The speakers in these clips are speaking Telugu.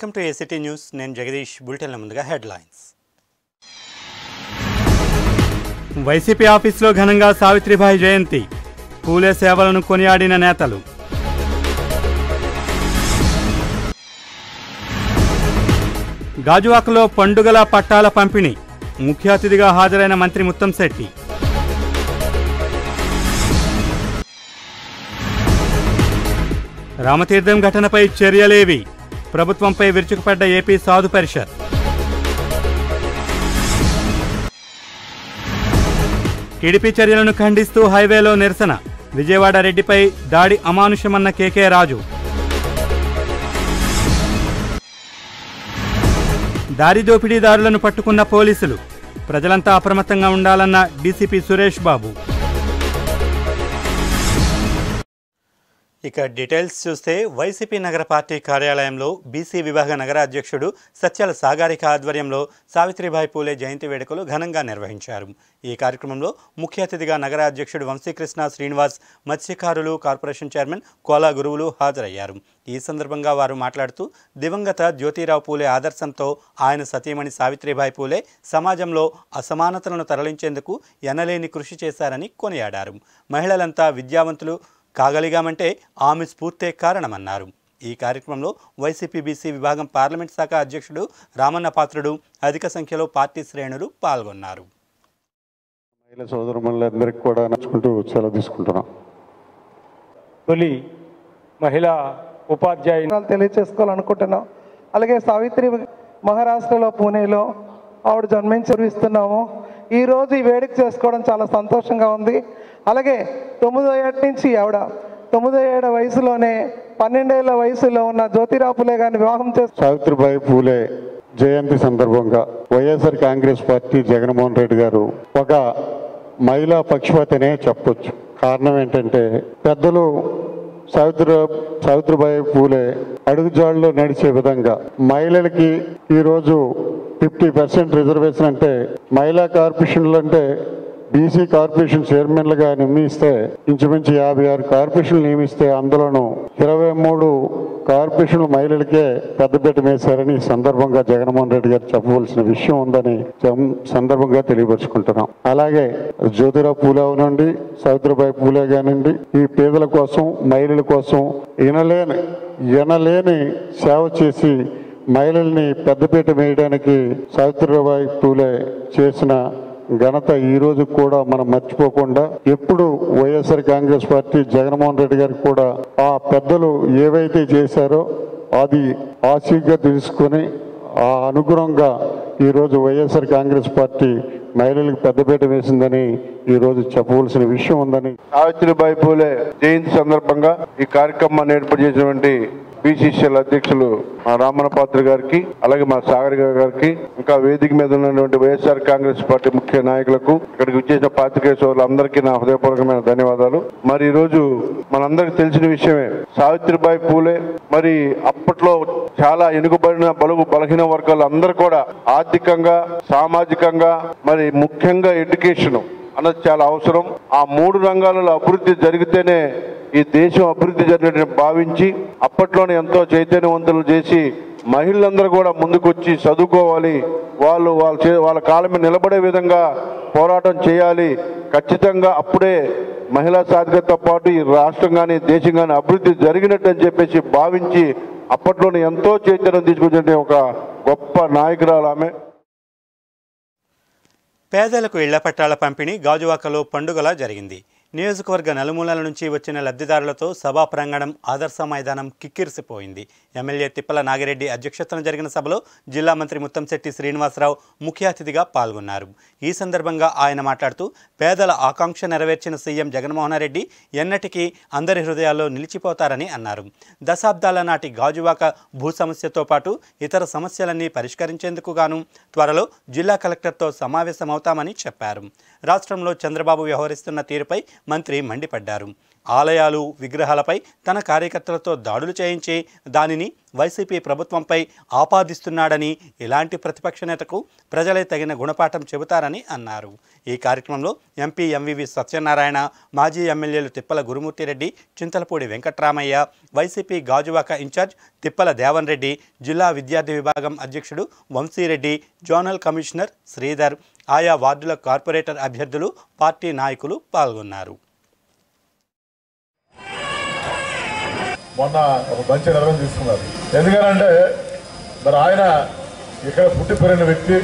వెల్కమ్ టు ఏసిటీ న్యూస్ నేను జగదీష్. బులెటిన్ల ముందుగా హెడ్లైన్స్. వైసీపీ ఆఫీసులో ఘనంగా సావిత్రిబాయి జయంతి. పూలే సేవలను కొనియాడిన నేతలు. గాజువాకలో పండుగల పట్టాల పంపిణీ. ముఖ్య అతిథిగా హాజరైన మంత్రి ముత్తంశెట్టి రామతీర్థం ఘటనపై చర్యలేవి. ప్రభుత్వంపై విరుచుకుపడ్డ ఏపీ సాధు పరిషత్. టీడీపీ చర్యలను ఖండిస్తూ హైవేలో నిరసన. విజయవాడ రెడ్డిపై దాడి అమానుషమన్న కేకే రాజు. దారి దోపిడీదారులను పట్టుకున్న పోలీసులు. ప్రజలంతా అప్రమత్తంగా ఉండాలన్న డీసీపీ సురేష్ బాబు. ఇక డీటెయిల్స్ చూస్తే వైసీపీ నగర పార్టీ కార్యాలయంలో బీసీ విభాగ నగర అధ్యక్షుడు సత్యాల సాగారిక ఆధ్వర్యంలో సావిత్రిబాయి పూలే జయంతి వేడుకలు ఘనంగా నిర్వహించారు. ఈ కార్యక్రమంలో ముఖ్య అతిథిగా నగర అధ్యక్షుడు వంశీకృష్ణ శ్రీనివాస్ మత్స్యకారులు కార్పొరేషన్ చైర్మన్ కోలా గురువులు హాజరయ్యారు. ఈ సందర్భంగా వారు మాట్లాడుతూ దివంగత జ్యోతిరావు పూలే ఆదర్శంతో ఆయన సతీమణి సావిత్రిబాయి పూలే సమాజంలో అసమానతలను తరలించేందుకు ఎనలేని కృషి చేశారని కొనియాడారు. మహిళలంతా విద్యావంతులు కాగలిగామంటే ఆమె స్ఫూర్తే కారణమన్నారు. ఈ కార్యక్రమంలో వైసీపీ బీసీ విభాగం పార్లమెంట్ శాఖ అధ్యక్షుడు రామన్న పాత్రుడు అధిక సంఖ్యలో పార్టీ శ్రేణులు పాల్గొన్నారు. మహిళా సోదరులందరికీ కూడా నచ్చుకుంటూ సెలవు తీసుకుంటున్నాం. తొలి మహిళా ఉపాధ్యాయుని వివరాలు తెలియచేసుకోవాలనుకుంటున్నాం. అలాగే సావిత్రి మహారాష్ట్రలో పూణేలో ఆవిడ జన్మించి చదివిస్తున్నాము ఈరోజు ఈ వేడుక చేసుకోవడం చాలా సంతోషంగా ఉంది. అలాగే తొమ్మిదో ఏడు నుంచి ఆవిడ తొమ్మిదో ఏడు వయసులోనే పన్నెండేళ్ళ వయసులో ఉన్న జ్యోతిరావు పులే గారిని వివాహం చేసి సావిత్రిబాయి పూలే జయంతి సందర్భంగా వైఎస్ఆర్ కాంగ్రెస్ పార్టీ జగన్మోహన్ రెడ్డి గారు ఒక మహిళా పక్షపాతనే చెప్పొచ్చు. కారణం ఏంటంటే పెద్దలు సావిత్రి సావిత్రిబాయి పూలే అడుగుజాడులో నడిచే విధంగా మహిళలకి ఈరోజు ఫిఫ్టీ పర్సెంట్ రిజర్వేషన్ అంటే మహిళా కార్పొరేషన్లు అంటే బీసీ కార్పొరేషన్ చైర్మన్లుగా నియమిస్తే ఇంచుమించు యాభై ఆరు కార్పొరేషన్లు నియమిస్తే అందులోనూ ఇరవై మూడు కార్పొరేషన్లు మహిళలకే పెద్దపీట వేశారని సందర్భంగా జగన్మోహన్ రెడ్డి గారు చెప్పవలసిన విషయం ఉందని సందర్భంగా తెలియపరుచుకుంటున్నాం. అలాగే జ్యోతిరావు పూలే అవనండి సావిత్రిబాయి పూలే కానివ్వండి ఈ పేదల కోసం మహిళల కోసం ఇనలేని ఇనలేని సేవ చేసి మహిళల్ని పెద్దపీట వేయడానికి సావిత్రిబాయి పూలే చేసిన ఘనత ఈ రోజు కూడా మనం మర్చిపోకుండా ఎప్పుడు వైఎస్ఆర్ కాంగ్రెస్ పార్టీ జగన్మోహన్ రెడ్డి గారికి కూడా ఆ పెద్దలు ఏవైతే చేశారో అది ఆశీగా తీసుకొని ఆ అనుగుణంగా ఈరోజు వైఎస్ఆర్ కాంగ్రెస్ పార్టీ మహిళలకు పెద్దపీట వేసిందని ఈరోజు చెప్పవలసిన విషయం ఉందని సావిత్రిబాయి పూలే జయంతి సందర్భంగా ఈ కార్యక్రమాన్ని ఏర్పాటు చేసినటువంటి బీసీసీఎల్ అధ్యక్షులు మా రామణపాత్రి గారికి అలాగే మా సాగర్ గారికి ఇంకా వేదిక మీద ఉన్నటువంటి వైఎస్ఆర్ కాంగ్రెస్ పార్టీ ముఖ్య నాయకులకు ఇక్కడికి వచ్చేసిన పాత్రికేయ సోదరులందరికీ నా హృదయపూర్వకమైన ధన్యవాదాలు. మరి ఈ రోజు మనందరికి తెలిసిన విషయమే సావిత్రిబాయి పూలే మరి అప్పట్లో చాలా ఎనుకబడిన బలుగు బలహీన వర్గాలు అందరూ కూడా ఆర్థికంగా సామాజికంగా మరి ముఖ్యంగా ఎడ్యుకేషన్ అన్నది చాలా అవసరం. ఆ మూడు రంగాలలో అభివృద్ధి జరిగితేనే ఈ దేశం అభివృద్ధి జరిగినట్టు భావించి అప్పట్లోనే ఎంతో చైతన్యవంతులు చేసి మహిళలందరూ కూడా ముందుకొచ్చి చదువుకోవాలి. వాళ్ళు వాళ్ళ చే వాళ్ళ కాళ్ళ మీద నిలబడే విధంగా పోరాటం చేయాలి. ఖచ్చితంగా అప్పుడే మహిళా సాధికతతో పాటు ఈ రాష్ట్రం కానీ దేశం కానీ అభివృద్ధి జరిగినట్టు అని చెప్పేసి భావించి అప్పట్లోనే ఎంతో చైతన్యం తీసుకొచ్చిన ఒక గొప్ప నాయకురాలు ఆమె. పేదలకు ఇళ్ళ పట్టాల పంపిణీ గాజువాకలో పండుగలా జరిగింది. నియోజకవర్గ నలుమూలల నుంచి వచ్చిన లబ్ధిదారులతో సభా ప్రాంగణం ఆదర్శ మైదానం కిక్కిరిసిపోయింది. ఎమ్మెల్యే తిప్పల నాగిరెడ్డి అధ్యక్షతన జరిగిన సభలో జిల్లా మంత్రి ముత్తంశెట్టి శ్రీనివాసరావు ముఖ్య అతిథిగా పాల్గొన్నారు. ఈ సందర్భంగా ఆయన మాట్లాడుతూ పేదల ఆకాంక్ష నెరవేర్చిన సీఎం జగన్మోహనరెడ్డి ఎన్నటికీ అందరి హృదయాల్లో నిలిచిపోతారని అన్నారు. దశాబ్దాల నాటి గాజువాక భూ సమస్యతో పాటు ఇతర సమస్యలన్నీ పరిష్కరించేందుకు గాను త్వరలో జిల్లా కలెక్టర్తో సమావేశమవుతామని చెప్పారు. రాష్ట్రంలో చంద్రబాబు వ్యవహరిస్తున్న తీరుపై మంత్రి మండిపడ్డారు. ఆలయాలు విగ్రహాలపై తన కార్యకర్తలతో దాడులు చేయించి దానిని వైసీపీ ప్రభుత్వంపై ఆపాదిస్తున్నాడని ఇలాంటి ప్రతిపక్ష నేతకు ప్రజలే తగిన గుణపాఠం చెబుతారని అన్నారు. ఈ కార్యక్రమంలో ఎంపీ ఎంవివి సత్యనారాయణ మాజీ ఎమ్మెల్యేలు తిప్పల గురుమూర్తిరెడ్డి చింతలపూడి వెంకట్రామయ్య వైసీపీ గాజువాక ఇన్ఛార్జ్ తిప్పల దేవన్ రెడ్డి జిల్లా విద్యార్థి విభాగం అధ్యక్షుడు వంశీరెడ్డి జోనల్ కమిషనర్ శ్రీధర్ ఆయా వార్డుల కార్పొరేటర్ అభ్యర్థులు పార్టీ నాయకులు పాల్గొన్నారు. మొన్న ఒక మంచి నిర్ణయం తీసుకున్నారు. ఎందుకనంటే మరి ఆయన ఇక్కడ పుట్టి పెరిగిన వ్యక్తి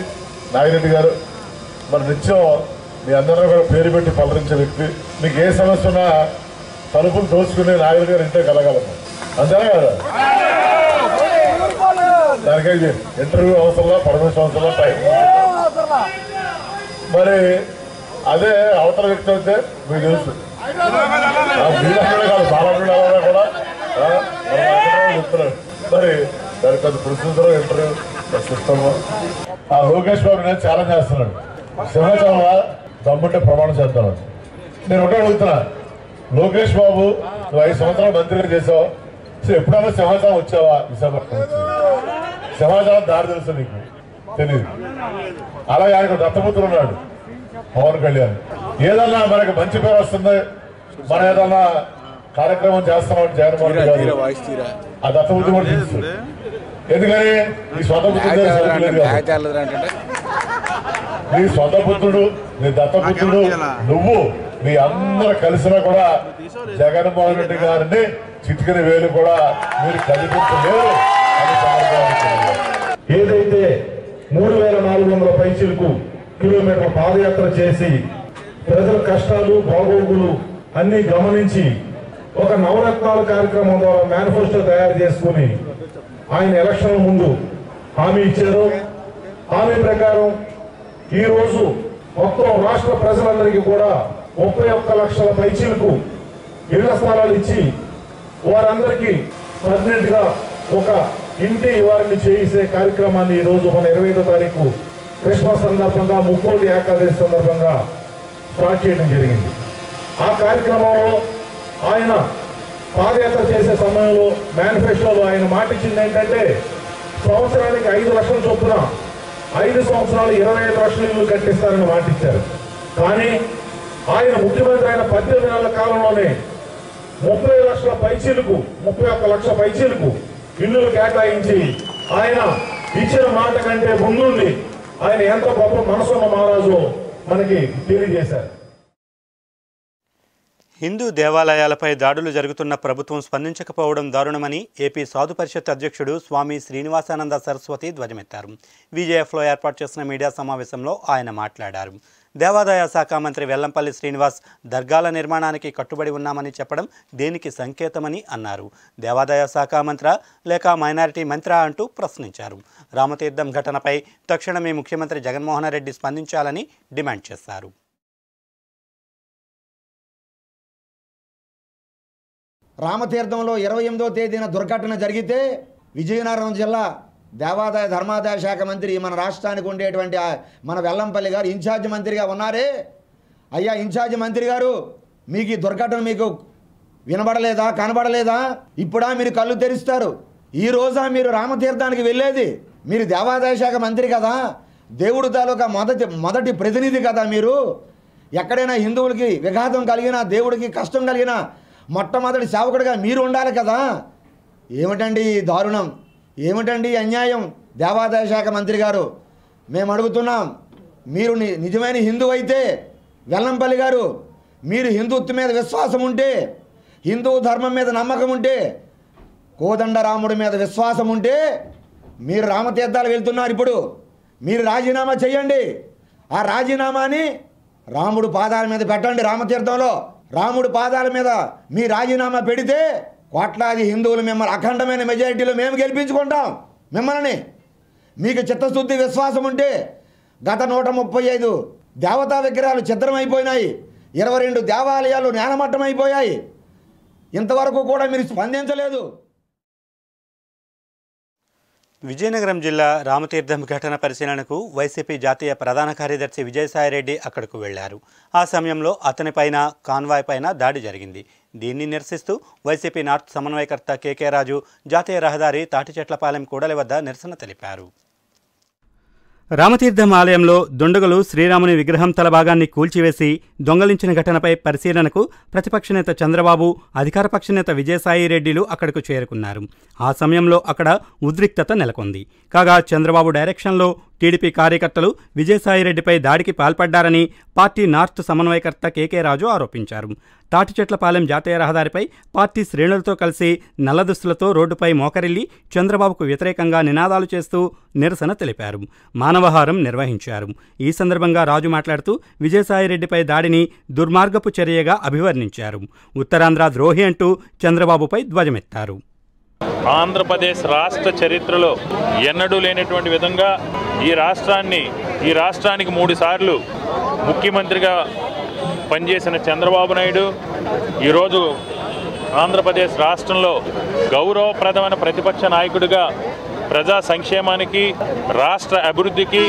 నాగిరెడ్డి గారు మరి నిత్యం మీ అందరిలో కూడా పేరు పెట్టి పలరించే వ్యక్తి మీకు ఏ సమస్య ఉన్నా తలుపులు దోచుకునే నాగిరెడ్డి గారు ఇంటే కలగలము అంతేనా కదా? దానికైతే ఇంటర్వ్యూ అవసరంలో పర్మిషన్ అవసరంలో టైం మరి అదే అవతల వ్యక్తి అయితే మీకు తెలుసు. ఆ కాదు బాలకుడు ఎవరైనా కూడా చెప్తున్నాడు. మరి దానికి కొంత ప్రొసీజర్ ఇంటర్వ్యూ సిస్టమ్ ఆ లోకేష్ బాబు నేను ఛాలెంజ్ చేస్తున్నాడు సింహాచలం దమ్ముంటే ప్రమాణం చేద్దాం నేను ఒకటే అడుగుతున్నా. లోకేష్ బాబు నువ్వు ఐదు సంవత్సరాలు మంత్రిగా చేసావు. సో ఎప్పుడైనా సింహాచలం వచ్చావా? విశాఖపట్నం సింహాచలం దారి తెలుసు నీకు. తెలియదు అలాగే ఆయనకు దత్తపుత్రుడు ఉన్నాడు పవన్ కళ్యాణ్. ఏదన్నా మనకి మంచి పేరు వస్తుంది మనం ఏదన్నా కార్యక్రమం చేస్తామని జగన్మోహన్ రెడ్డి గారు ఆ దత్తపుత్రుడు కూడా తెలుసు. ఎందుకని? నీ సొంత. నీ సొంత పుత్రుడు నీ దత్తపుత్రుడు నువ్వు మీ అందరు కలిసినా కూడా జగన్మోహన్ రెడ్డి గారిని చిటికని వేలు కూడా మీరు అని తెలియజేస్తున్నాను. ఏదైతే మూడు వేల నాలుగు వందల పైచీలకు కిలోమీటర్ పాదయాత్ర చేసి ప్రజల కష్టాలు బాగోగులు అన్ని గమనించి ఒక నవరత్నాల కార్యక్రమం ద్వారా మేనిఫెస్టో తయారు చేసుకుని ఆయన ఎలక్షన్ల ముందు హామీ ఇచ్చారు. హామీ ప్రకారం ఈరోజు మొత్తం రాష్ట్ర ప్రజలందరికీ కూడా ముప్పై ఒక్క లక్షల పైచీలకు ఇళ్ళ స్థలాలు ఇచ్చి వారందరికీ పర్మనెంట్గా ఒక ఇంటి వారిని చేసే కార్యక్రమాన్ని ఈ రోజు మన ఇరవై ఐదో తారీఖు క్రిస్మస్ సందర్భంగా ముక్కోటి ఏకాదశి సందర్భంగా స్టార్ట్ చేయడం జరిగింది. ఆ కార్యక్రమంలో ఆయన పాదయాత్ర చేసే సమయంలో మేనిఫెస్టోలో ఆయన మాట ఇచ్చింది ఏంటంటే సంవత్సరానికి ఐదు లక్షల చొప్పున ఐదు సంవత్సరాలు ఇరవై ఐదు లక్షల ఇల్లు కట్టిస్తారని మాట ఇచ్చారు. కానీ ఆయన ముఖ్యమంత్రి అయిన పద్దెనిమిది నెలల కాలంలోనే ముప్పై లక్షల పైచీలకు ముప్పై ఒక్క లక్షల పైచీలకు ఇల్లులు కేటాయించి ఆయన ఇచ్చిన మాట కంటే ముందుండి ఆయన ఎంత గొప్ప మనసున్న మహారాజు మనకి తెలియజేశారు. హిందూ దేవాలయాలపై దాడులు జరుగుతున్న ప్రభుత్వం స్పందించకపోవడం దారుణమని ఏపీ సాధు పరిషత్ అధ్యక్షుడు స్వామి శ్రీనివాసానంద సరస్వతి ధ్వజమెత్తారు. విజయఫ్లో ఏర్పాటు చేసిన మీడియా సమావేశంలో ఆయన మాట్లాడారు. దేవాదాయ శాఖ మంత్రి వెల్లంపల్లి శ్రీనివాస్ దర్గాల నిర్మాణానికి కట్టుబడి ఉన్నామని చెప్పడం దేనికి సంకేతమని అన్నారు. దేవాదాయ శాఖ మంత్ర లేక మైనారిటీ మంత్ర అంటూ ప్రశ్నించారు. రామతీర్థం ఘటనపై తక్షణమే ముఖ్యమంత్రి జగన్మోహన్ రెడ్డి స్పందించాలని డిమాండ్ చేశారు. రామతీర్థంలో ఇరవై ఎనిమిదో తేదీన దుర్ఘటన జరిగితే విజయనగరం జిల్లా దేవాదాయ ధర్మాదాయ శాఖ మంత్రి మన రాష్ట్రానికి ఉండేటువంటి మన వెల్లంపల్లి గారు ఇన్ఛార్జ్ మంత్రిగా ఉన్నారే? అయ్యా ఇన్ఛార్జ్ మంత్రి గారు మీకు ఈ దుర్ఘటన మీకు వినబడలేదా కనబడలేదా? ఇప్పుడా మీరు కళ్ళు తెరుస్తారు. ఈ రోజా మీరు రామతీర్థానికి వెళ్ళేది మీరు దేవాదాయ శాఖ మంత్రి కదా. దేవుడు తాలూకా మొదటి మొదటి ప్రతినిధి కదా మీరు. ఎక్కడైనా హిందువులకి విఘాతం కలిగినా దేవుడికి కష్టం కలిగినా మొట్టమొదటి సేవకుడిగా మీరు ఉండాలి కదా. ఏమిటండి ఈ దారుణం? ఏమిటండి అన్యాయం? దేవాదాయ శాఖ మంత్రి గారు మేము అడుగుతున్నాం మీరు ని- నిజమైన హిందువు అయితే వెల్లంపల్లి గారు మీరు హిందుత్వం మీద విశ్వాసం ఉంటే హిందూ ధర్మం మీద నమ్మకం ఉంటే కోదండరాముడి మీద విశ్వాసం ఉంటే మీరు రామతీర్థాలు వెళ్తున్నారు ఇప్పుడు. మీరు రాజీనామా చేయండి ఆ రాజీనామాని రాముడు పాదాల మీద పెట్టండి రామతీర్థంలో. రాముడు పాదాల మీద మీ రాజీనామా పెడితే కోట్లాది హిందువులు మిమ్మల్ని అఖండమైన మెజారిటీలో మేము గెలిపించుకుంటాం. మిమ్మల్ని. మీకు చిత్తశుద్ధి విశ్వాసం ఉంటే గత నూట ముప్పై ఐదు దేవతా విగ్రహాలు చిత్రమైపోయినాయి ఇరవై రెండు దేవాలయాలు నేలమట్టమైపోయాయి. ఇంతవరకు కూడా మీరు స్పందించలేదు. విజయనగరం జిల్లా రామతీర్థం ఘటన పరిశీలనకు వైసీపీ జాతీయ ప్రధాన కార్యదర్శి విజయసాయిరెడ్డి అక్కడకు వెళ్ళారు. ఆ సమయంలో అతనిపైన కాన్వాయ్ పైన దాడి జరిగింది. దీన్ని నిరసిస్తూ వైసీపీ నార్త్ సమన్వయకర్త కేకే రాజు జాతీయ రహదారి తాటిచెట్లపాలెం కూడలి వద్ద నిరసన తెలిపారు. రామతీర్థం ఆలయంలో దుండగులు శ్రీరాముని విగ్రహం తల భాగాన్ని కూల్చివేసి దొంగలించిన ఘటనపై పరిశీలనకు ప్రతిపక్ష నేత చంద్రబాబు అధికారపక్ష నేత విజయసాయి రెడ్డిలు అక్కడకు చేరుకున్నారు. ఆ సమయంలో అక్కడ ఉద్రిక్తత నెలకొంది. కాగా చంద్రబాబు డైరెక్షన్లో టీడీపీ కార్యకర్తలు విజయసాయిరెడ్డిపై దాడికి పాల్పడ్డారని పార్టీ నార్త్ సమన్వయకర్త కేకే రాజు ఆరోపించారు. తాటిచెట్లపాలెం జాతీయ రహదారిపై పార్టీ శ్రేణులతో కలిసి నల్లదుస్తులతో రోడ్డుపై మోకరిల్లి చంద్రబాబుకు వ్యతిరేకంగా నినాదాలు చేస్తూ నిరసన తెలిపారు. మానవహారం నిర్వహించారు. ఈ సందర్భంగా రాజు మాట్లాడుతూ విజయసాయిరెడ్డిపై దాడిని దుర్మార్గపు చర్యగా అభివర్ణించారు. ఉత్తరాంధ్ర ద్రోహి అంటూ చంద్రబాబుపై ధ్వజమెత్తారు. ఆంధ్రప్రదేశ్ రాష్ట్ర చరిత్రలో ఎన్నడూ లేనటువంటి విధంగా ఈ రాష్ట్రాన్ని ఈ రాష్ట్రానికి మూడు సార్లు ముఖ్యమంత్రిగా పనిచేసిన చంద్రబాబు నాయుడు ఈరోజు ఆంధ్రప్రదేశ్ రాష్ట్రంలో గౌరవప్రదమైన ప్రతిపక్ష నాయకుడిగా ప్రజా సంక్షేమానికి రాష్ట్ర అభివృద్ధికి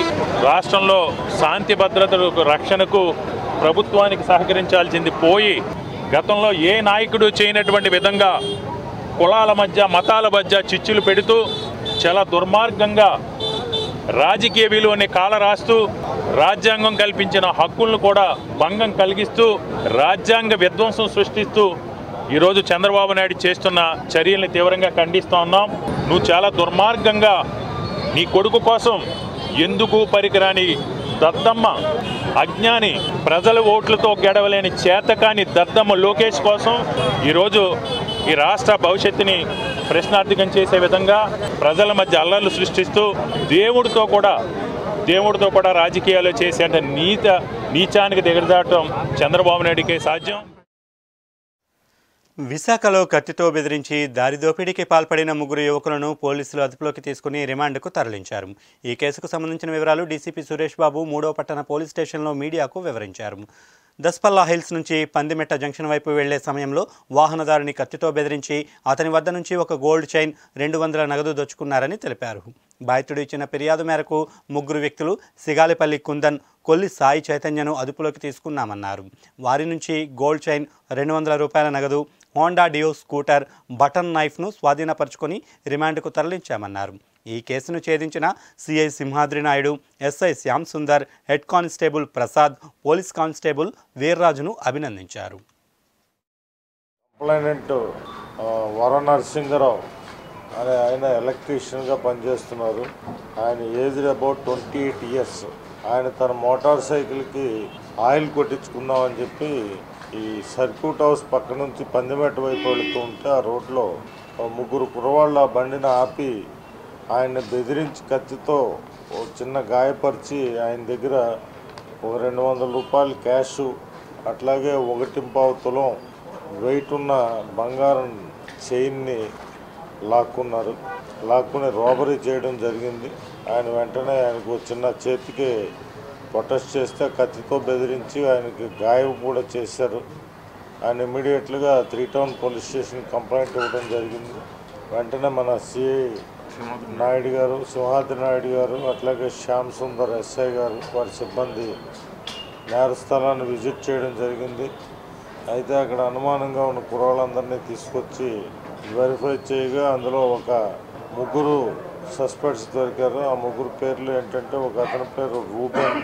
రాష్ట్రంలో శాంతి భద్రతలకు రక్షణకు ప్రభుత్వానికి సహకరించాల్సింది పోయి గతంలో ఏ నాయకుడు చేయనటువంటి విధంగా కులాల మధ్య మతాల మధ్య చిచ్చులు పెడుతూ చాలా దుర్మార్గంగా రాజకీయ విలువని కాలరాస్తూ రాజ్యాంగం కల్పించిన హక్కులను కూడా భంగం కలిగిస్తూ రాజ్యాంగ విధ్వంసం సృష్టిస్తూ ఈరోజు చంద్రబాబు నాయుడు చేస్తున్న చర్యల్ని తీవ్రంగా ఖండిస్తూ ఉన్నాం. నువ్వు చాలా దుర్మార్గంగా నీ కొడుకు కోసం ఎందుకు పరికరాని దద్దమ్మ అజ్ఞాని ప్రజల ఓట్లతో గెడవలేని చేతకాని దద్దమ్మ లోకేష్ కోసం ఈరోజు ఈ రాష్ట్ర భవిష్యత్తుని ప్రశ్నార్థకం చేసే విధంగా ప్రజల మధ్య అల్లర్లు సృష్టిస్తూ దేవుడితో కూడా దేవుడితో కూడా రాజకీయాలు చేసే నీత నీచానికి దిగజాటం చంద్రబాబు నాయుడికే సాధ్యం. విశాఖలో కత్తితో బెదిరించి దారి దోపిడీకి పాల్పడిన ముగ్గురు యువకులను పోలీసులు అదుపులోకి తీసుకుని రిమాండ్కు తరలించారు. ఈ కేసుకు సంబంధించిన వివరాలు డీసీపీ సురేష్ బాబు మూడో పట్టణ పోలీస్ స్టేషన్లో మీడియాకు వివరించారు. దస్పల్లా హిల్స్ నుంచి పందిమెట్ట జంక్షన్ వైపు వెళ్ళే సమయంలో వాహనదారుని కత్తితో బెదిరించి అతని వద్ద నుంచి ఒక గోల్డ్ చైన్ రెండు వందల నగదు దోచుకున్నారని తెలిపారు. బాధితుడు ఇచ్చిన ఫిర్యాదు మేరకు ముగ్గురు వ్యక్తులు సిగాలిపల్లి కుందన్ కొల్లి సాయి చైతన్యను అదుపులోకి తీసుకున్నామన్నారు. వారి నుంచి గోల్డ్ చైన్ రెండు వందల రూపాయల నగదు హోండా డియో స్కూటర్ బటన్ నైఫ్ను స్వాధీనపరుచుకొని రిమాండ్కు తరలించామన్నారు. ఈ కేసును ఛేదించిన CI Simhadri Naidu SI Shyam Sundar head constable Prasad police constable వీర్రాజును అభినందించారు. కంప్లైనెంట్ వర నరసింహరావు అనే ఆయన ఎలక్ట్రీషియన్గా పనిచేస్తున్నారు. ఆయన age about twenty eight years. ఆయన తన మోటార్ సైకిల్కి ఆయిల్ కొట్టించుకుందామని చెప్పి ఈ సర్క్యూట్ హౌస్ పక్క నుంచి పందిమెట్ట వైపు వెళుతూ ఉంటే ఆ రోడ్లో ముగ్గురు కురవాళ్ళు ఆ బండిని ఆపి ఆయన్ని బెదిరించి కత్తితో ఓ చిన్న గాయపరిచి ఆయన దగ్గర ఒక రెండు వందల రూపాయలు క్యాష్ అట్లాగే ఒకటింపావు తులం వెయిట్ ఉన్న బంగారం చైన్ని లాక్కున్నారు. లాక్కుని రాబరీ చేయడం జరిగింది. ఆయన వెంటనే ఆయనకు ఒక చిన్న చేతికి ప్రొటెస్ట్ చేస్తే కత్తితో బెదిరించి ఆయనకి గాయం కూడా చేశారు. ఆయన ఇమీడియట్లుగా three town police station complaint ఇవ్వడం జరిగింది. వెంటనే మన సిఐ నాయుడు గారు సింహాద్రి నాయుడు గారు అట్లాగే శ్యామ్ సుందర్ ఎస్ఐ గారు వారి సిబ్బంది నేరస్థలాన్ని విజిట్ చేయడం జరిగింది. అయితే అక్కడ అనుమానంగా ఉన్న కుర్రాళ్ళందరినీ తీసుకొచ్చి వెరిఫై చేయగా అందులో ఒక ముగ్గురు సస్పెక్ట్స్ దొరికారు. ఆ ముగ్గురు పేర్లు ఏంటంటే ఒక అతని పేరు రూబెన్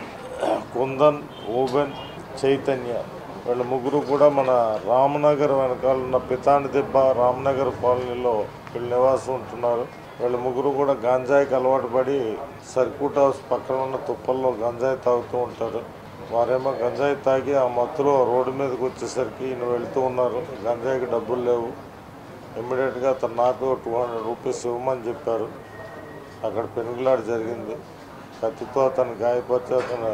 కుందన్ రూబెన్ చైతన్య. వీళ్ళ ముగ్గురు కూడా మన రామనగర్ వెనకాల ఉన్న పితాని దెబ్బ రామనగర్ కాలనీలో వీళ్ళు నివాసం ఉంటున్నారు. వీళ్ళ ముగ్గురు కూడా గాంజాయికి అలవాటు పడి సర్క్యూట్ హౌస్ పక్కన ఉన్న తుప్పల్లో గంజాయి తాగుతూ ఉంటారు. వారేమో గంజాయి తాగి ఆ మత్తులో రోడ్డు మీదకి వచ్చేసరికి ఈయన వెళ్తూ ఉన్నారు. గంజాయికి డబ్బులు లేవు. ఇమ్మీడియట్గా అతను నాకు టూ హండ్రెడ్ రూపీస్ ఇవ్వమని చెప్పారు. అక్కడ పెనుగులాట జరిగింది. కత్తితో అతను గాయపరిచి అతను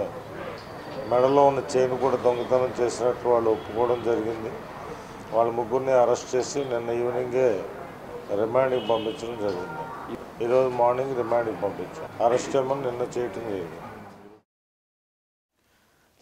మెడలో ఉన్న చైన్ కూడా దొంగతనం చేసినట్టు వాళ్ళు ఒప్పుకోవడం జరిగింది. వాళ్ళ ముగ్గురిని అరెస్ట్ చేసి నిన్న ఈవినింగే రిమాండ్కి పంపించడం జరిగింది. ఈరోజు మార్నింగ్ రిమాండ్కి పంపించాం. అరెస్ట్ ఏమో నిన్న చేయటం జరిగింది.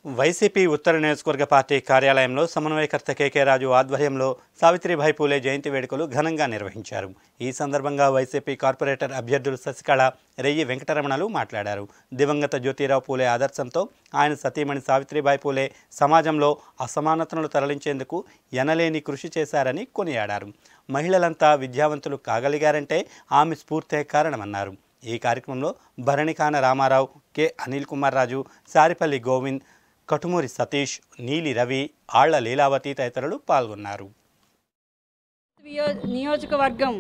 వైసీపీ ఉత్తర నియోజకవర్గ పార్టీ కార్యాలయంలో సమన్వయకర్త కేకే రాజు ఆధ్వర్యంలో సావిత్రిబాయి పూలే జయంతి వేడుకలు ఘనంగా నిర్వహించారు. ఈ సందర్భంగా వైసీపీ కార్పొరేటర్ అభ్యర్థులు శశికళ రెయ్యి వెంకటరమణలు మాట్లాడారు. దివంగత జ్యోతిరావు పూలే ఆదర్శంతో ఆయన సతీమణి సావిత్రిబాయి పూలే సమాజంలో అసమానతలను తరలించేందుకు ఎనలేని కృషి చేశారని కొనియాడారు. మహిళలంతా విద్యావంతులు కాగలిగారంటే ఆమె స్ఫూర్తే కారణమన్నారు. ఈ కార్యక్రమంలో భరణికాన రామారావు కె. అనిల్ కుమార్ రాజు సారిపల్లి గోవింద్ కటుమూరి సతీష్ నీలి రవి ఆళ్ళ లీలావతి తదితరులు పాల్గొన్నారు. నియోజకవర్గం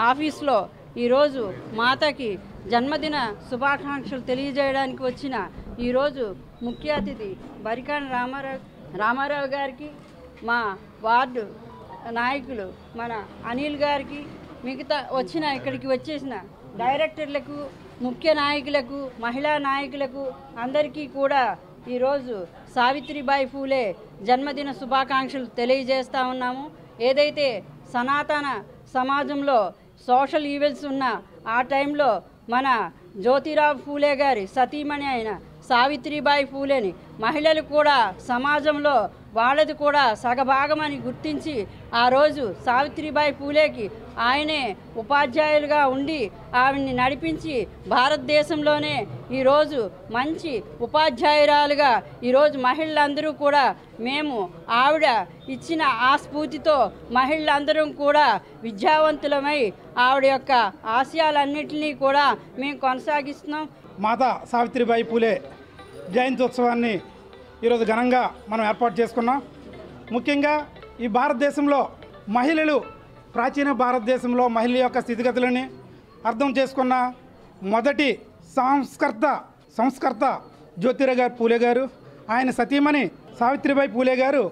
ఆఫీస్లో ఈరోజు మాతకి జన్మదిన శుభాకాంక్షలు తెలియజేయడానికి వచ్చిన ఈరోజు ముఖ్య అతిథి బరికాని రామారావు రామారావు గారికి మా వార్డు నాయకులు మన అనిల్ గారికి మిగతా వచ్చిన ఇక్కడికి వచ్చేసిన డైరెక్టర్లకు ముఖ్య నాయకులకు మహిళా నాయకులకు అందరికీ కూడా ఈరోజు సావిత్రిబాయి ఫూలే జన్మదిన శుభాకాంక్షలు తెలియజేస్తా ఉన్నాము. ఏదైతే సనాతన సమాజంలో సోషల్ ఈవెంట్స్ ఉన్న ఆ టైంలో మన జ్యోతిరావు ఫూలే గారి సతీమణి అయిన సావిత్రిబాయి ఫూలేని మహిళలు కూడా సమాజంలో వాళ్ళది కూడా సగభాగమని గుర్తించి ఆ రోజు సావిత్రిబాయి పూలేకి ఆయనే ఉపాధ్యాయులుగా ఉండి ఆవిడ్ని నడిపించి భారతదేశంలోనే ఈరోజు మంచి ఉపాధ్యాయురాలుగా ఈరోజు మహిళలందరూ కూడా మేము ఆవిడ ఇచ్చిన ఆ స్ఫూర్తితో మహిళలందరం కూడా విద్యావంతులమై ఆవిడ యొక్క ఆశయాలన్నింటినీ కూడా మేము కొనసాగిస్తున్నాం. మాతా సావిత్రిబాయి పూలే జయంత్యోత్సవాన్ని ఈరోజు ఘనంగా మనం ఏర్పాటు చేసుకున్నాం. ముఖ్యంగా ఈ భారతదేశంలో మహిళలు ప్రాచీన భారతదేశంలో మహిళ యొక్క స్థితిగతులని అర్థం చేసుకున్న మొదటి సంస్కర్త సంస్కర్త జ్యోతిరావు గారు పూలే గారు ఆయన సతీమణి సావిత్రిబాయి పూలే గారు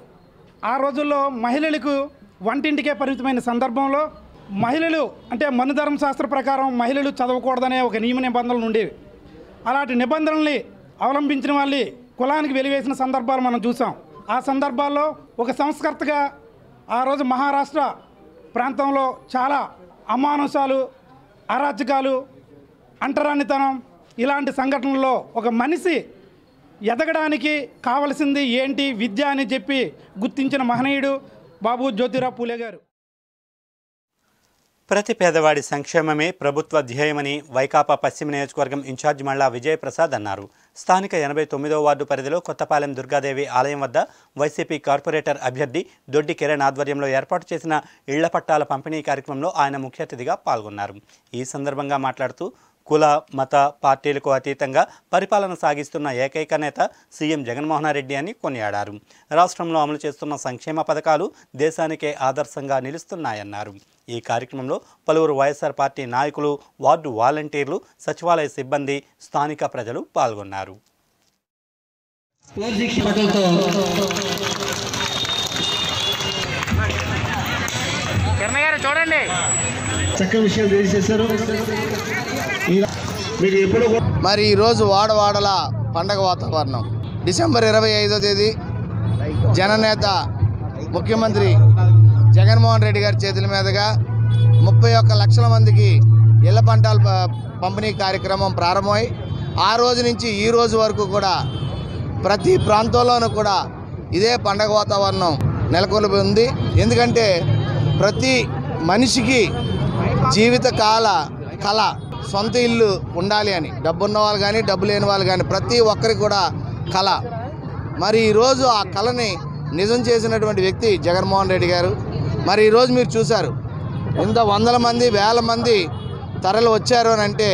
ఆ రోజుల్లో మహిళలకు వంటింటికే పరిమితమైన సందర్భంలో మహిళలు అంటే మనుధర్మ శాస్త్ర ప్రకారం మహిళలు చదవకూడదనే ఒక నియమ నిబంధనలు ఉండేవి. అలాంటి నిబంధనల్ని అవలంబించిన వాళ్ళే కులానికి వెలివేసిన సందర్భాలు మనం చూసాం. ఆ సందర్భాల్లో ఒక సంస్కర్తగా ఆ రోజు మహారాష్ట్ర ప్రాంతంలో చాలా అమానుషాలు అరాచకాలు అంటరానితనం ఇలాంటి సంఘటనల్లో ఒక మనిషి ఎదగడానికి కావలసింది ఏంటి విద్య అని చెప్పి గుర్తించిన మహనీయుడు బాబు జ్యోతిరావు పూలే గారు. ప్రతి పేదవాడి సంక్షేమమే ప్రభుత్వ ధ్యేయమని వైకాపా పశ్చిమ నియోజకవర్గం ఇన్ఛార్జ్ మళ్ళా విజయప్రసాద్ అన్నారు. స్థానిక ఎనభై తొమ్మిదో వార్డు పరిధిలో కొత్తపాలెం దుర్గాదేవి ఆలయం వద్ద వైసీపీ కార్పొరేటర్ అభ్యర్థి దొడ్డి కిరణ్ ఆధ్వర్యంలో ఏర్పాటు చేసిన ఇళ్ళ పట్టాల పంపిణీ కార్యక్రమంలో ఆయన ముఖ్య అతిథిగా పాల్గొన్నారు. ఈ సందర్భంగా మాట్లాడుతూ కుల మత పార్టీలకు అతీతంగా పరిపాలన సాగిస్తున్న ఏకైక నేత సీఎం జగన్మోహన్ రెడ్డి అని కొనియాడారు. రాష్ట్రంలో అమలు చేస్తున్న సంక్షేమ పథకాలు దేశానికే ఆదర్శంగా నిలుస్తున్నాయన్నారు. ఈ కార్యక్రమంలో పలువురు వైఎస్ఆర్ పార్టీ నాయకులు వార్డు వాలంటీర్లు సచివాలయ సిబ్బంది స్థానిక ప్రజలు పాల్గొన్నారు. చూడండి. చక్కని విషయాలు తెలియజేశారు. మరి ఈరోజు వాడవాడల పండగ వాతావరణం. డిసెంబర్ ఇరవై ఐదో తేదీ జననేత ముఖ్యమంత్రి జగన్మోహన్ రెడ్డి గారి చేతుల మీదుగా ముప్పై ఒక్క లక్షల మందికి ఇళ్ళ పంటల ప- పంపిణీ కార్యక్రమం ప్రారంభమై ఆ రోజు నుంచి ఈ రోజు వరకు కూడా ప్రతి ప్రాంతంలోనూ కూడా ఇదే పండగ వాతావరణం నెలకొల్పి ఉంది ఎందుకంటే ప్రతి మనిషికి జీవితకాల కళ సొంత ఇల్లు ఉండాలి అని. డబ్బున్న వాళ్ళు కానీ డబ్బు లేని వాళ్ళు కానీ ప్రతి ఒక్కరికి కూడా కళ. మరి ఈరోజు ఆ కళని నిజం చేసినటువంటి వ్యక్తి జగన్మోహన్ రెడ్డి గారు. మరి ఈరోజు మీరు చూశారు. ఇంత వందల మంది వేల మంది తరలి వచ్చారు అని అంటే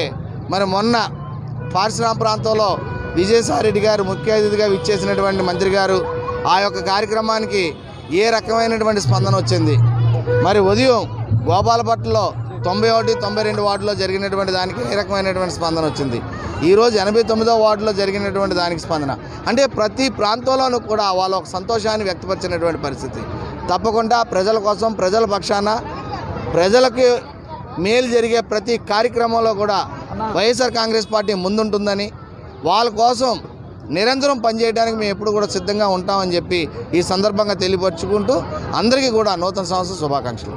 మరి మొన్న పారిశ్రామ ప్రాంతంలో విజయసాయిరెడ్డి గారు ముఖ్య అతిథిగా విచ్చేసినటువంటి మంత్రి గారు ఆ యొక్క కార్యక్రమానికి ఏ రకమైనటువంటి స్పందన వచ్చింది? మరి ఉదయం గోపాలపట్లో తొంభై ఒకటి తొంభై రెండు వార్డులో జరిగినటువంటి దానికి ఏ రకమైనటువంటి స్పందన వచ్చింది? ఈరోజు ఎనభై తొమ్మిదో వార్డులో జరిగినటువంటి దానికి స్పందన. అంటే ప్రతి ప్రాంతంలోనూ కూడా వాళ్ళ ఒక సంతోషాన్ని వ్యక్తపరిచినటువంటి పరిస్థితి. తప్పకుండా ప్రజల కోసం ప్రజల పక్షాన ప్రజలకు మేలు జరిగే ప్రతి కార్యక్రమంలో కూడా వైఎస్ఆర్ కాంగ్రెస్ పార్టీ ముందుంటుందని వాళ్ళ కోసం నిరంతరం పనిచేయడానికి మేము ఎప్పుడు కూడా సిద్ధంగా ఉంటామని చెప్పి ఈ సందర్భంగా తెలియపరుచుకుంటూ అందరికీ కూడా నూతన సంవత్సర శుభాకాంక్షలు.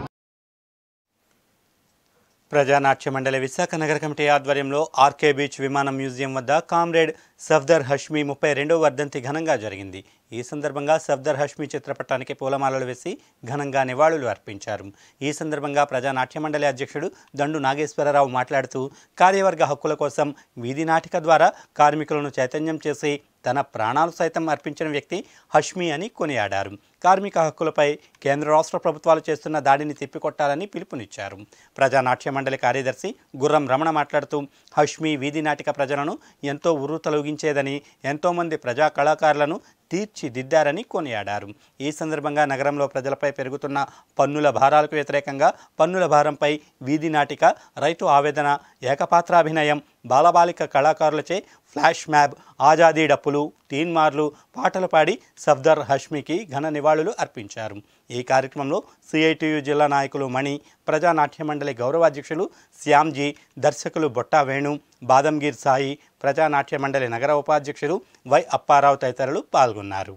ప్రజానాట్య మండలి విశాఖ నగర కమిటీ ఆధ్వర్యంలో ఆర్కే బీచ్ విమానం మ్యూజియం వద్ద కామ్రేడ్ సఫ్దర్ హష్మీ ముప్పై రెండవ వర్ధంతి ఘనంగా జరిగింది. ఈ సందర్భంగా సఫ్దర్ హష్మీ చిత్రపటానికి పూలమాలలు వేసి ఘనంగా నివాళులు అర్పించారు. ఈ సందర్భంగా ప్రజానాట్య మండలి అధ్యక్షుడు దండు నాగేశ్వరరావు మాట్లాడుతూ కార్యవర్గ హక్కుల కోసం వీధి నాటిక ద్వారా కార్మికులను చైతన్యం చేసి తన ప్రాణాలు సైతం అర్పించిన వ్యక్తి హష్మి అని కొనియాడారు. కార్మిక హక్కులపై కేంద్ర రాష్ట్ర ప్రభుత్వాలు చేస్తున్న దాడిని తిప్పికొట్టాలని పిలుపునిచ్చారు. ప్రజానాట్య మండలి కార్యదర్శి గుర్రం రమణ మాట్లాడుతూ హష్మి వీధి నాటిక ప్రజలను ఎంతో ఉర్రుతలుగి తొలగించేదని ఎంతోమంది ప్రజా కళాకారులను తీర్చిదిద్దారని కొనియాడారు. ఈ సందర్భంగా నగరంలో ప్రజలపై పెరుగుతున్న పన్నుల భారాలకు వ్యతిరేకంగా పన్నుల భారంపై వీధి నాటిక రైతు ఆవేదన ఏకపాత్రాభినయం బాలబాలిక కళాకారులచే ఫ్లాష్ మ్యాబ్ ఆజాదీ డప్పులు తీన్మార్లు పాటలు పాడి సఫ్దర్ హష్మికి ఘన నివాళులు అర్పించారు. ఈ కార్యక్రమంలో సిఐటియు జిల్లా నాయకులు మణి ప్రజానాట్య మండలి గౌరవాధ్యక్షులు శ్యామ్జీ దర్శకులు బొట్టా వేణు బాదంగీర్ సాయి ప్రజానాట్య మండలి నగర ఉపాధ్యక్షులు వై అప్పారావు తదితరులు పాల్గొన్నారు.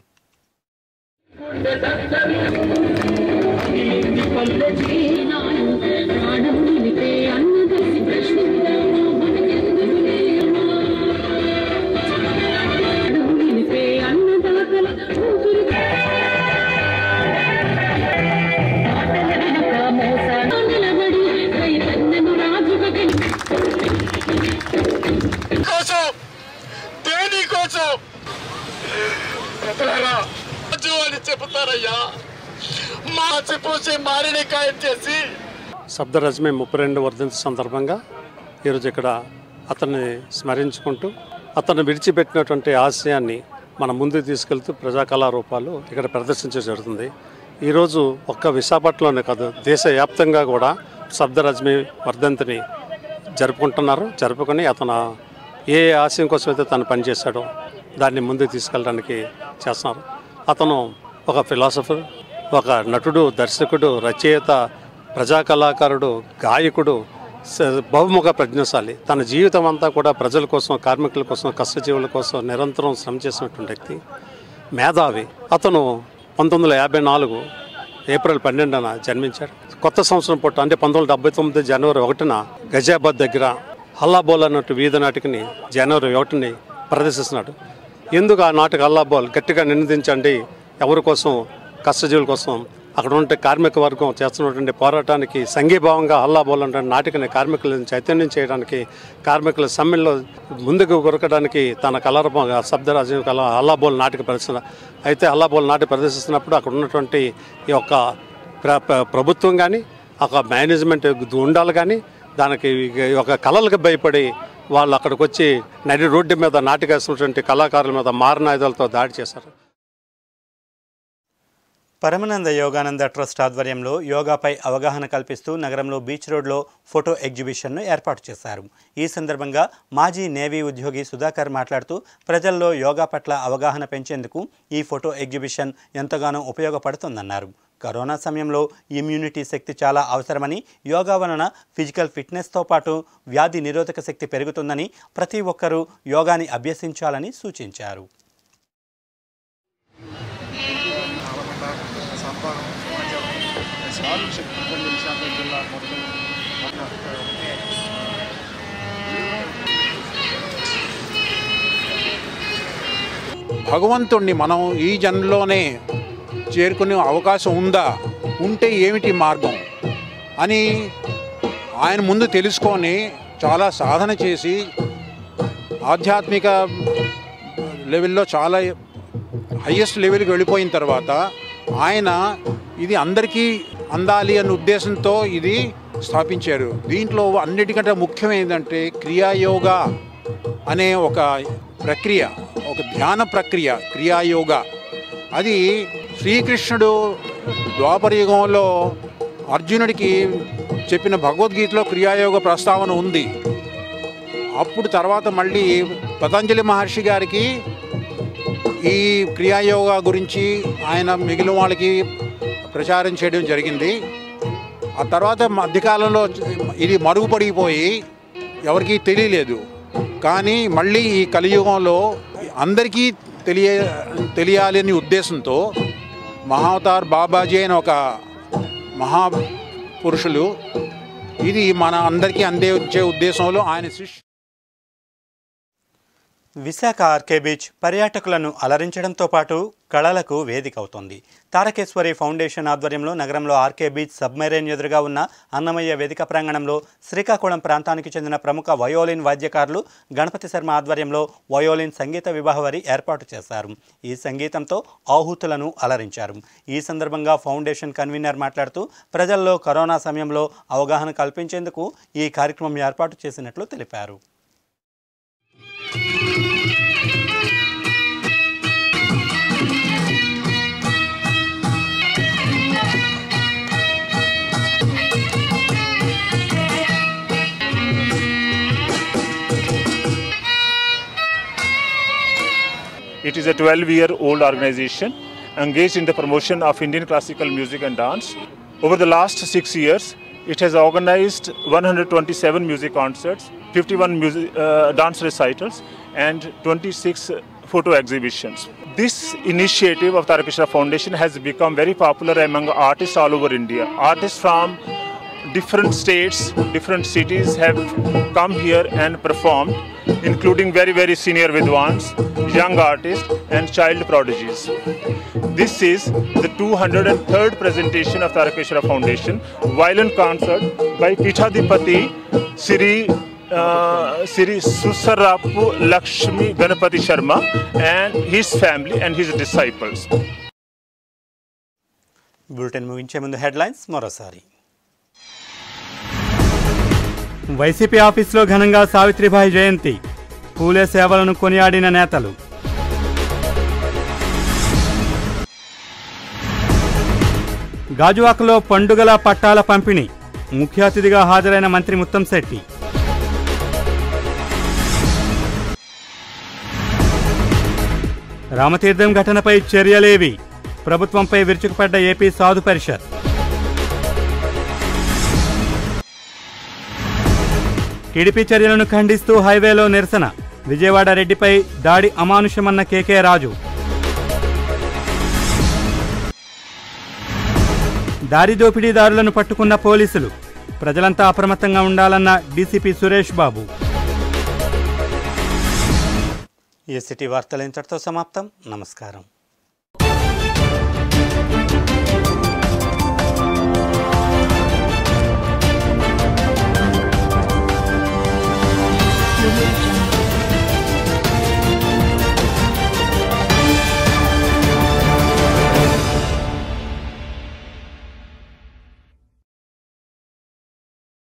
ప్రజలారా రాజు అని చెబుతారయ్యా. మా మారిని ఖాయం చేసి. సబ్ద ముప్పై రెండు వర్ధంతి సందర్భంగా ఈరోజు ఇక్కడ అతన్ని స్మరించుకుంటూ అతను విడిచిపెట్టినటువంటి ఆశయాన్ని మన ముందు తీసుకెళ్తూ ప్రజా కళారూపాలు ఇక్కడ ప్రదర్శించడం జరుగుతుంది. ఈరోజు ఒక్క విశాఖపట్నంలోనే కాదు దేశవ్యాప్తంగా కూడా సబ్దరజ్మి వర్ధంతిని జరుపుకుంటున్నారు జరుపుకొని అతను ఏ ఆశయం కోసం అయితే తను పనిచేశాడో దాన్ని ముందుకు తీసుకెళ్ళడానికి చేస్తున్నారు అతను ఒక ఫిలాసఫర్ ఒక నటుడు దర్శకుడు రచయిత ప్రజా కళాకారుడు గాయకుడు బహుముఖ ప్రజ్ఞశాలి. తన జీవితం అంతా కూడా ప్రజల కోసం కార్మికుల కోసం కష్టజీవుల కోసం నిరంతరం శ్రమ చేసినటువంటి వ్యక్తి. మేధావి. అతను పంతొమ్మిది వందల యాభై నాలుగు ఏప్రిల్ పన్నెండున జన్మించాడు. కొత్త సంవత్సరం పుట్ట అంటే పంతొమ్మిది వందల డెబ్బై తొమ్మిది జనవరి ఒకటిన గజాబాద్ దగ్గర హల్లాబోల్ అన్నట్టు వీధి నాటికని జనవరి ఒకటిని ప్రదర్శిస్తున్నాడు. ఎందుకు ఆ నాటక హల్లాబోల్ గట్టిగా నిందించండి? ఎవరి కోసం? కష్టజీవుల కోసం. అక్కడ ఉంటే కార్మిక వర్గం చేస్తున్నటువంటి పోరాటానికి సంఘీభావంగా హల్లాబోల్ అంటే నాటికని కార్మికులను చైతన్యం చేయడానికి కార్మికుల సమ్మెల్లో ముందుకు కొరకడానికి తన కలరూపం శబ్దరాజు కల హల్లాబోల్ నాటిక ప్రదర్శన. అయితే హల్లాబోల్ నాటిక ప్రదర్శిస్తున్నప్పుడు అక్కడ ఉన్నటువంటి ఈ యొక్క ప్రభుత్వం కానీ ఒక మేనేజ్మెంట్ ఉండాలి కానీ దానికి ఒక కళలకు భయపడి వాళ్ళు అక్కడికి వచ్చి నడి రోడ్డు మీద నాటికేస్తున్నటువంటి కళాకారుల మీద మారణాయుధాలతో దాడి చేశారు. పరమానంద యోగానంద ట్రస్ట్ ఆధ్వర్యంలో యోగాపై అవగాహన కల్పిస్తూ నగరంలో బీచ్ రోడ్లో ఫోటో ఎగ్జిబిషన్ను ఏర్పాటు చేశారు. ఈ సందర్భంగా మాజీ నేవీ ఉద్యోగి సుధాకర్ మాట్లాడుతూ ప్రజల్లో యోగా పట్ల అవగాహన పెంచేందుకు ఈ ఫోటో ఎగ్జిబిషన్ ఎంతగానో ఉపయోగపడుతుందన్నారు. కరోనా సమయంలో ఇమ్యూనిటీ శక్తి చాలా అవసరమని యోగా వలన ఫిజికల్ ఫిట్నెస్తో పాటు వ్యాధి నిరోధక శక్తి పెరుగుతుందని ప్రతి ఒక్కరూ యోగాని అభ్యసించాలని సూచించారు. భగవంతుణ్ణి మనం ఈ జన్మలోనే చేరుకునే అవకాశం ఉందా? ఉంటే ఏమిటి మార్గం? అని ఆయన ముందు తెలుసుకొని చాలా సాధన చేసి ఆధ్యాత్మిక లెవెల్లో చాలా హయ్యెస్ట్ లెవెల్కి వెళ్ళిపోయిన తర్వాత ఆయన ఇది అందరికీ అందాలి అనే ఉద్దేశంతో ఇది స్థాపించారు. దీంట్లో అన్నిటికంటే ముఖ్యం ఏంటంటే క్రియాయోగా అనే ఒక ప్రక్రియ ఒక ధ్యాన ప్రక్రియ క్రియాయోగ. అది శ్రీకృష్ణుడు ద్వాపర యుగంలో అర్జునుడికి చెప్పిన భగవద్గీతలో క్రియాయోగ ప్రస్తావన ఉంది. అప్పుడు తర్వాత మళ్ళీ పతంజలి మహర్షి గారికి ఈ క్రియాయోగ గురించి ఆయన మిగిలిన వాళ్ళకి ప్రచారం చేయడం జరిగింది. ఆ తర్వాత మధ్యకాలంలో ఇది మరుగుపడిపోయి ఎవరికీ తెలియలేదు. కానీ మళ్ళీ ఈ కలియుగంలో అందరికీ తెలియ తెలియాలని ఉద్దేశంతో మహావతార్ బాబాజీ అయిన ఒక మహా పురుషులు ఇది మన అందరికీ అందే వచ్చే ఉద్దేశంలో ఆయన శిష్యు విశాఖ ఆర్కే బీచ్ పర్యాటకులను అలరించడంతో పాటు కళలకు వేదిక అవుతోంది తారకేశ్వరి ఫౌండేషన్ ఆధ్వర్యంలో నగరంలో ఆర్కే బీచ్ సబ్మెరైన్ ఎదురుగా ఉన్న అన్నమయ్య వేదిక ప్రాంగణంలో శ్రీకాకుళం ప్రాంతానికి చెందిన ప్రముఖ వయోలిన్ వాద్యకారులు గణపతి శర్మ ఆధ్వర్యంలో వయోలిన్ సంగీత వివాహవరి ఏర్పాటు చేశారు. ఈ సంగీతంతో ఆహుతులను అలరించారు. ఈ సందర్భంగా ఫౌండేషన్ కన్వీనర్ మాట్లాడుతూ ప్రజల్లో కరోనా సమయంలో అవగాహన కల్పించేందుకు ఈ కార్యక్రమం ఏర్పాటు చేసినట్లు తెలిపారు. It is a 12 year old organization engaged in the promotion of Indian classical music and dance. Over the last six years, it has organized 127 music concerts, 51 music, uh, dance recitals, and 26 photo exhibitions. This initiative of Tarakishra Foundation has become very popular among artists all over India. Artists from different states, different cities have come here and performed, including very, very senior Vidwans, young artists, and child prodigies. This is the 203rd presentation of Tarakeshwara Foundation, violin concert by Pichadipati Siri Sri uh, Susarapu Lakshmi Ganapati Sharma and his family and his disciples. Bulletin muginche mundu headlines marasari. YCP ఆఫీసులో ఘనంగా సావిత్రిబాయి జయంతి. పూలే సేవలను కొనియాడిన నేతలు. గాజువాకలో పండుగల పట్టాల పంపిణీ. ముఖ్య అతిథిగా హాజరైన మంత్రి ముత్తంశెట్టి రామతీర్థం ఘటనపై చర్యలేవి. ప్రభుత్వంపై విరుచుకుపడ్డ ఏపీ సాధు పరిషత్. టీడీపీ చర్యలను ఖండిస్తూ హైవేలో నిరసన. విజయవాడ రెడ్డిపై దాడి అమానుషమన్న కేకే రాజు. దారి దోపిడీదారులను పట్టుకున్న పోలీసులు. ప్రజలంతా అప్రమత్తంగా ఉండాలన్న డీసీపీ సురేష్ బాబు. ఈ సిటీ వార్తలు ఇంతటితో సమాప్తం. నమస్కారం.